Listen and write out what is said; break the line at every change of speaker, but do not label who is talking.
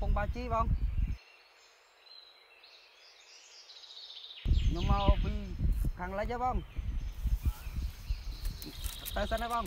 con bao chí không? ខ្ញុំមកពីខាងលិចហ៎បងទៅសិនណាបង